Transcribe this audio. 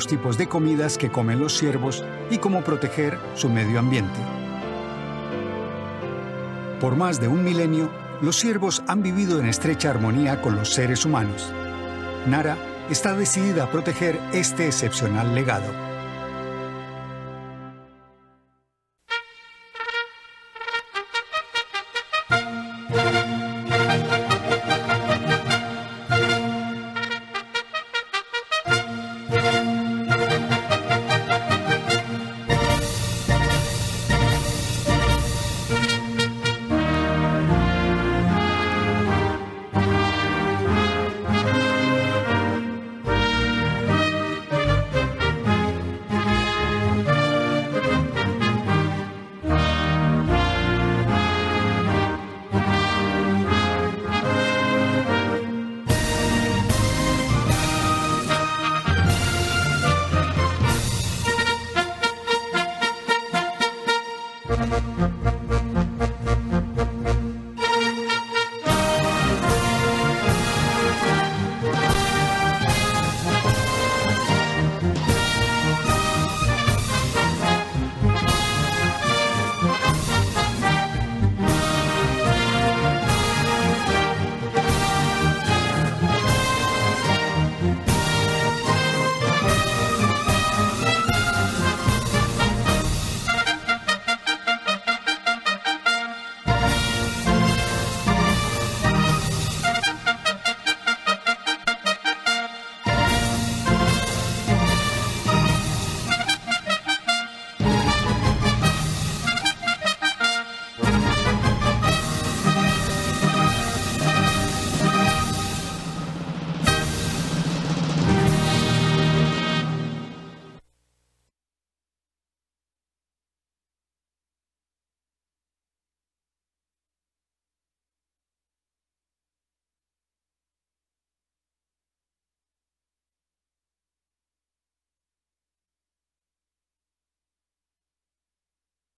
los tipos de comidas que comen los ciervos y cómo proteger su medio ambiente. Por más de un milenio, los ciervos han vivido en estrecha armonía con los seres humanos. Nara está decidida a proteger este excepcional legado.